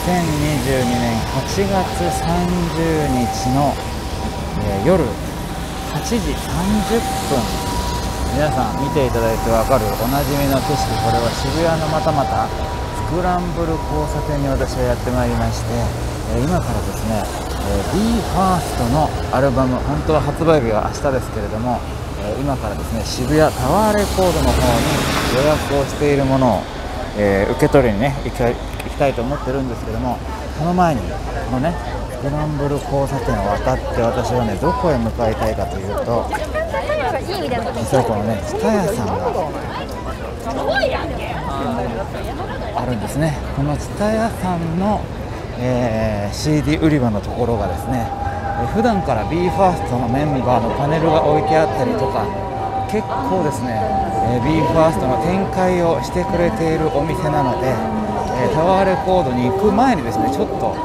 2022年8月30日の、えー、夜8時30分。皆さん見ていただいてわかるおなじみの景色。これは渋谷のまたまたスクランブル交差点に私はやってまいりまして、えー、今からですね、えー、BE:FIRST のアルバム本当は発売日は明日ですけれども、え今からですね渋谷タワーレコードの方に予約をしているものを、え受け取りにね行き行きたいと思ってるんですけどもその前にこのねスクランブル交差点を渡って私はねどこへ向かいたいかというと実はこのね蔦屋さんがあるんですね。この蔦屋さんの、えー、CD 売り場のところがですね普段から BE:FIRST のメンバーのパネルが置いてあったりとか結構ですね、え BE:FIRST の展開をしてくれているお店なので、レコードに行く前にですねちょっと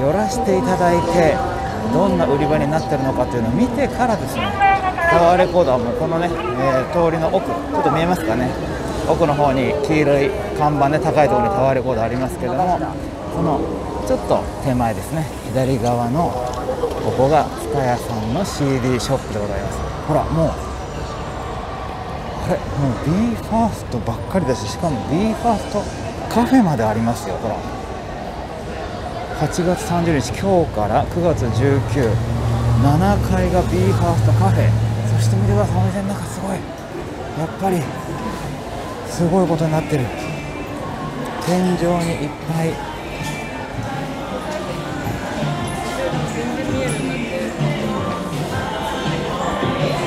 寄らせていただいてどんな売り場になってるのかというのを見てからですねタワーレコードはもうこのね、えー、通りの奥ちょっと見えますかね。奥の方に黄色い看板で高いところにタワーレコードありますけどもこのちょっと手前ですね左側のここが蔦屋さんの CD ショップでございます。ほらもうあれもう BE:FIRST ばっかりだししかも BE:FIRST カフェまでありますよほら。8月30日今日から9月197階が BE:FIRST カフェ。そして見てくださいお店の中すごい。やっぱりすごいことになってる。天井にいっぱい。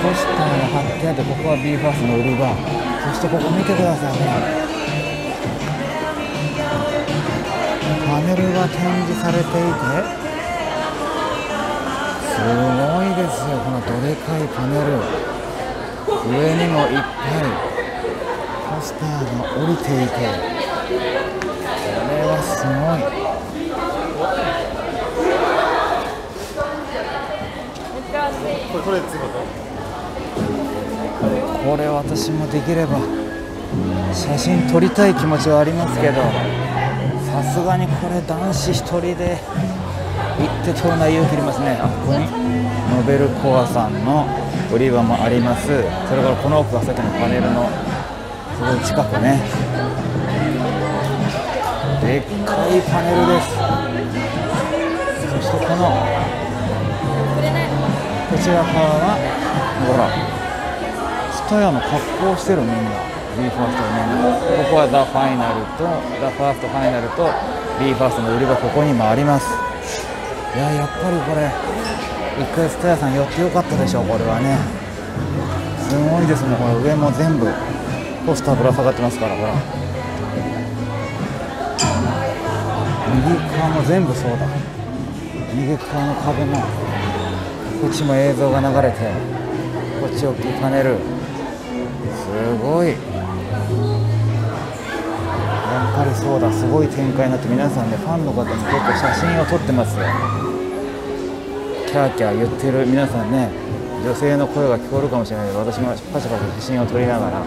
ポスターが貼ってあってここは BE:FIRST の売り場。そしてここ見てくださいほらネルが展示されていてすごいですよこのどでかいパネル。上にもいっぱいポスターが降りていて。これはすごい。これ私もできれば写真撮りたい気持ちはありますけど。さすがにこれ男子1人で行って撮るのは勇気いりますね。あここに。ノベルコアさんの売り場もあります。それからこの奥がさっきのパネルのすごい近くね。でっかいパネルです。そしてこのこちら側はほらスタヤの格好してるみんな。BE:FIRST のメンバーここは The Final と The First Final と BE:FIRST の売り場ここにもあります。いややっぱりこれ一回スタヤさん寄ってよかったでしょうこれはね。すごいですねこれ上も全部ポスターぶら下がってますからほら。右側も全部そうだ。右側の壁もこっちも映像が流れてこっち大きいパネルすごい。そうだすごい展開になって皆さんねファンの方も結構写真を撮ってますよ。キャーキャー言ってる皆さんね女性の声が聞こえるかもしれない。けど私もパシャパシャ写真を撮りながら。こ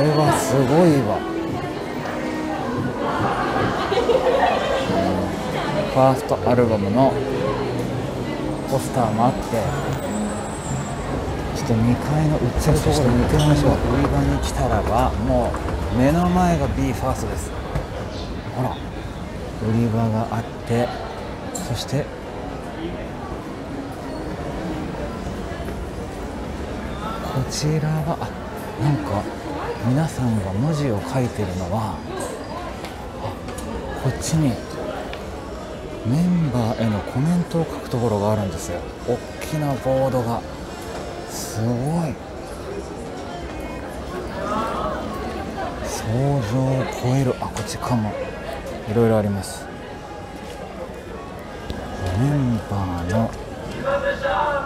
れはすごいわ。ファーストアルバムのポスターもあってちょっと2階の売ってるところに行ってみましょう。売り場に来たらばもう目の前が BE:FIRST です。ほら売り場があってそしてこちらはあなんか皆さんが文字を書いてるのはあこっちにメンバーへのコメントを書くところがあるんですよ。大きなボードが。すごい。想像を超えるあこっちかも。いろいろあります。メンバーの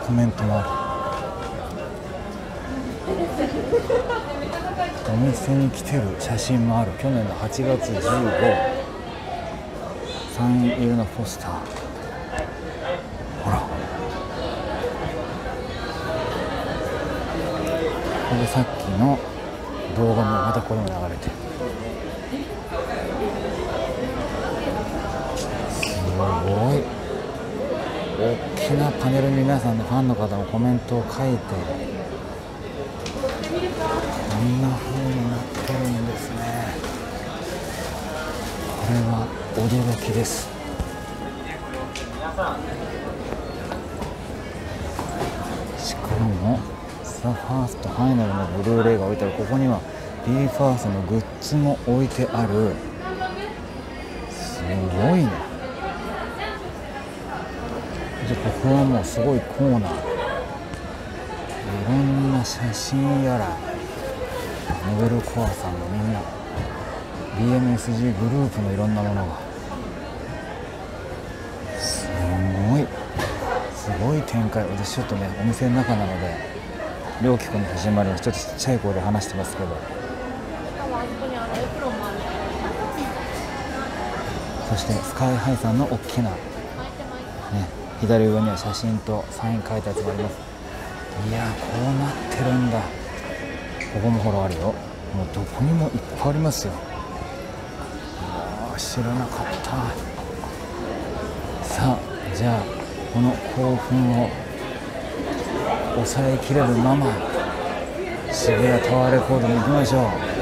コメントもある。お店に来てる写真もある。去年の8月15サイン入りのポスター。ほら。これさっきの動画もまたこれも流れてすごい。大きなパネルに皆さんのファンの方もコメントを書いてこんな風になってるんですね。これは驚きです。しかもザ・ファーストファイナルのブルーレイが置いてある。ここには BE:FIRST のグッズも置いてあるすごいね。でここはもうすごいコーナー。いろんな写真やらモデルコアさんのみんな。BMSG グループのいろんなものが。すごい。すごい展開。私ちょっとねお店の中なので両機君の始まりにちょっとちっちゃい声で話してますけど。そしてスカイハイさんの大きな、ね、左上には写真とサイン書いたやつがあります。いやこうなってるんだ。ここもほらあるよ。もうどこにもいっぱいありますよ。いや知らなかった。さあじゃあこの興奮を抑えきれるまま渋谷タワーレコードに行きましょう。